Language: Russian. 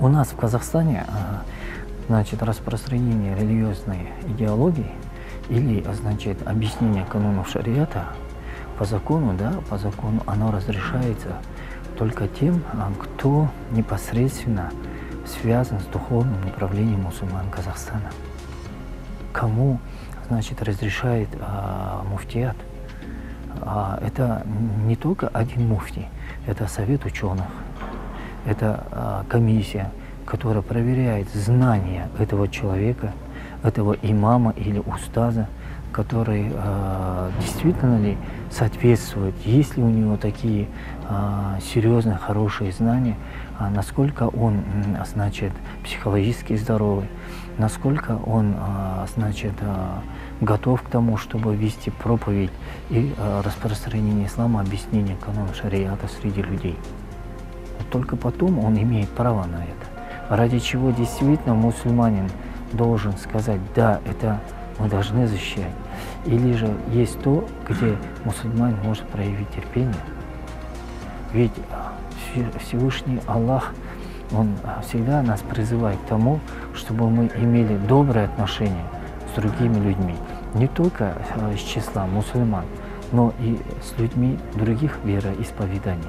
У нас в Казахстане а, значит, распространение религиозной идеологии или значит, объяснение канонов шариата по закону, да, по закону оно разрешается только тем, а, кто непосредственно связан с духовным управлением мусульман Казахстана. Кому, значит, разрешает а, муфтият? А, это не только один муфтий, это совет ученых, это а, комиссия, которая проверяет знания этого человека, этого имама или устаза, который э, действительно ли соответствует, есть ли у него такие э, серьезные, хорошие знания, э, насколько он, значит, психологически здоровый, насколько он, э, значит, э, готов к тому, чтобы вести проповедь и э, распространение ислама, объяснение канона шариата среди людей. Только потом он имеет право на это. Ради чего действительно мусульманин должен сказать, да, это мы должны защищать. Или же есть то, где мусульманин может проявить терпение. Ведь а, Всевышний Аллах, Он а, всегда нас призывает к тому, чтобы мы имели добрые отношения с другими людьми. Не только а, из числа мусульман, но и с людьми других вероисповеданий.